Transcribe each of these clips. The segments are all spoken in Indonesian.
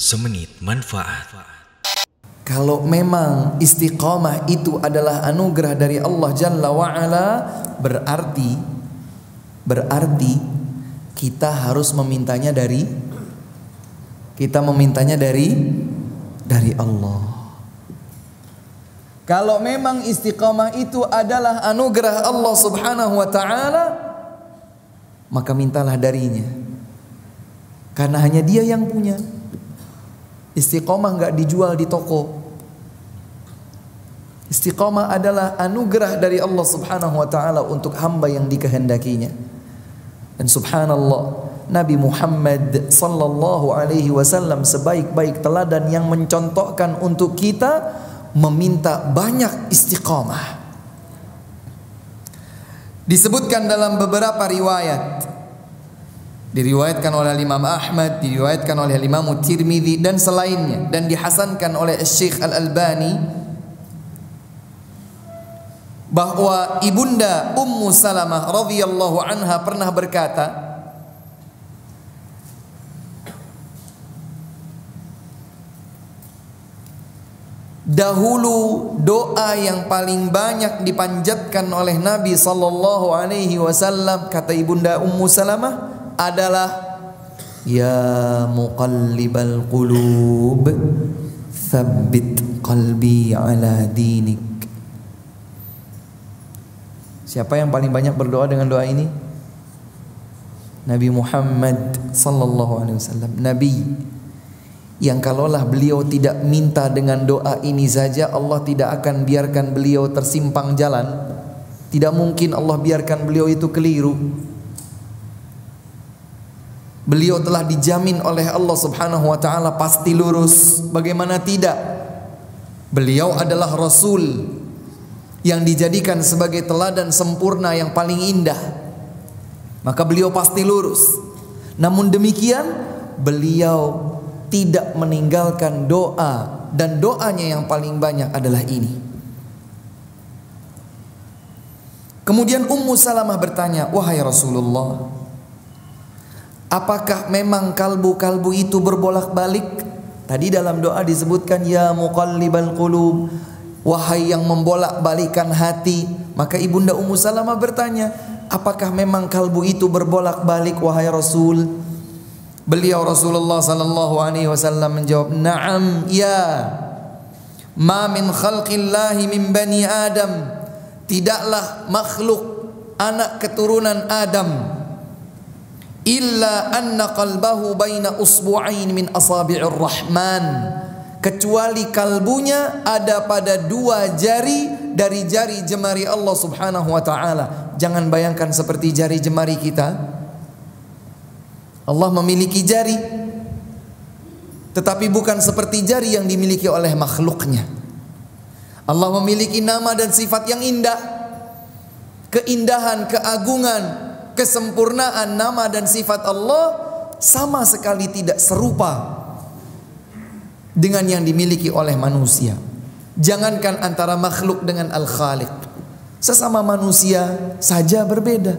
Semenit manfaat. Kalau memang istiqamah itu adalah anugerah dari Allah Jalla wa'ala Berarti Berarti Kita harus memintanya dari Kita memintanya dari Dari Allah. Kalau memang istiqamah itu adalah anugerah Allah subhanahu wa ta'ala Maka mintalah darinya. Karena hanya dia yang punya Istiqomah nggak dijual di toko. Istiqomah adalah anugerah dari Allah Subhanahu wa taala untuk hamba yang dikehendakinya. Dan subhanallah, Nabi Muhammad sallallahu alaihi wasallam sebaik-baik teladan yang mencontohkan untuk kita meminta banyak istiqomah. Disebutkan dalam beberapa riwayat diriwayatkan oleh Imam Ahmad, diriwayatkan oleh Imam Tirmidzi dan selainnya. Dan dihasankan oleh Syekh Al-Albani bahwa ibunda Ummu Salamah radhiyallahu anha pernah berkata Dahulu doa yang paling banyak dipanjatkan oleh Nabi sallallahu alaihi wasallam kata ibunda Ummu Salamah adalah Ya muqallibal qulub Thabbit qalbi ala dinik. Siapa yang paling banyak berdoa dengan doa ini? Nabi Muhammad sallallahu alaihi wasallam. Nabi yang kalaulah beliau tidak minta dengan doa ini saja Allah tidak akan biarkan beliau tersimpang jalan. Tidak mungkin Allah biarkan beliau itu keliru Beliau telah dijamin oleh Allah Subhanahu wa taala pasti lurus. Bagaimana tidak? Beliau adalah rasul yang dijadikan sebagai teladan sempurna yang paling indah. Maka beliau pasti lurus. Namun demikian, beliau tidak meninggalkan doa dan doanya yang paling banyak adalah ini. Kemudian Ummu Salamah bertanya, "Wahai Rasulullah, Apakah memang kalbu-kalbu itu berbolak-balik? Tadi dalam doa disebutkan ya muqallibal qulub, wahai yang membolak-balikan hati. Maka Ibunda Ummu Salamah bertanya, apakah memang kalbu itu berbolak-balik wahai Rasul? Beliau Rasulullah sallallahu alaihi wasallam menjawab, "Na'am ya. Ma min khalqillahi min bani Adam." Tidaklah makhluk anak keturunan Adam illa anna qalbahu baina usbu'ain min asabi'ir rahman kecuali kalbunya ada pada dua jari dari jari jemari Allah Subhanahu wa taala. Jangan bayangkan seperti jari jemari kita. Allah memiliki jari tetapi bukan seperti jari yang dimiliki oleh makhluknya. Allah memiliki nama dan sifat yang indah. Keindahan, keagungan, kesempurnaan nama dan sifat Allah sama sekali tidak serupa dengan yang dimiliki oleh manusia. Jangankan antara makhluk dengan Al-Khaliq. Sesama manusia saja berbeda.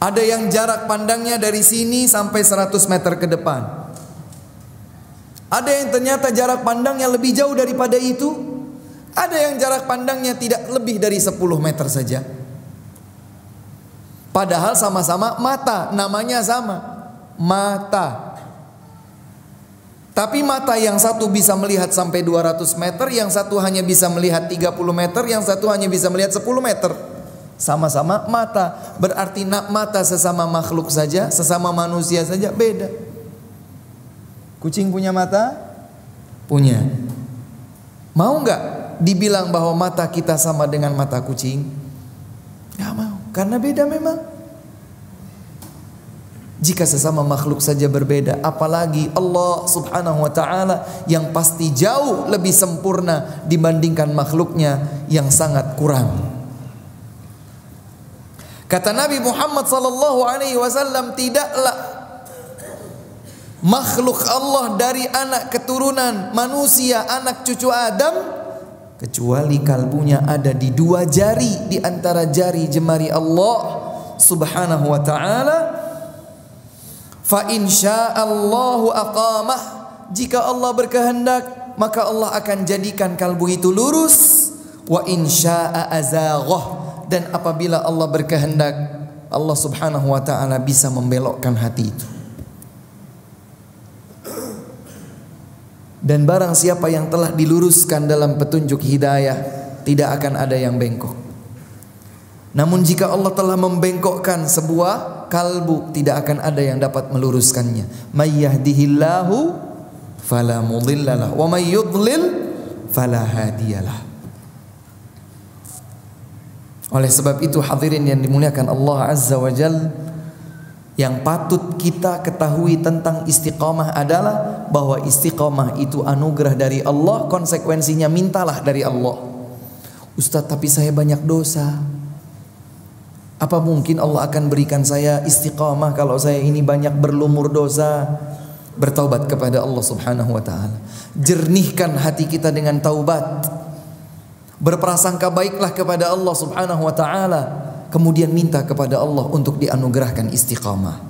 Ada yang jarak pandangnya dari sini sampai 100 meter ke depan. Ada yang ternyata jarak pandangnya lebih jauh daripada itu. Ada yang jarak pandangnya tidak lebih dari 10 meter saja. Padahal sama-sama mata, namanya sama. Mata. Tapi mata yang satu bisa melihat sampai 200 meter, yang satu hanya bisa melihat 30 meter, yang satu hanya bisa melihat 10 meter. Sama-sama mata. Berarti mata sesama makhluk saja, sesama manusia saja beda. Kucing punya mata? Punya. Mau nggak dibilang bahwa mata kita sama dengan mata kucing? Karena beda memang. Jika sesama makhluk saja berbeda, apalagi Allah Subhanahu wa taala yang pasti jauh lebih sempurna dibandingkan makhluknya yang sangat kurang. Kata Nabi Muhammad sallallahu alaihi wasallam tidaklah makhluk Allah dari anak keturunan manusia, anak cucu Adam kecuali kalbunya ada di dua jari di antara jari jemari Allah Subhanahu wa taala Fa insyaallahu aqamah. Jika Allah berkehendak, maka Allah akan jadikan kalbu itu lurus. Wa insya'a azaghah. Dan apabila Allah berkehendak, Allah Subhanahu wa taala bisa membelokkan hati itu. Dan barang siapa yang telah diluruskan dalam petunjuk hidayah, tidak akan ada yang bengkok. Namun jika Allah telah membengkokkan sebuah kalbu, tidak akan ada yang dapat meluruskannya. May yahdihillahu fala mudhillalah wa may yudlil fala hadiyalah. Oleh sebab itu hadirin yang dimuliakan Allah Azza wa Jalla yang patut kita ketahui tentang istiqamah adalah bahwa istiqamah itu anugerah dari Allah, konsekuensinya mintalah dari Allah. Ustaz, tapi saya banyak dosa. Apa mungkin Allah akan berikan saya istiqamah kalau saya ini banyak berlumur dosa? Bertaubat kepada Allah Subhanahu wa taala. Jernihkan hati kita dengan taubat. Berprasangka baiklah kepada Allah Subhanahu wa taala kemudian minta kepada Allah untuk dianugerahkan istiqamah.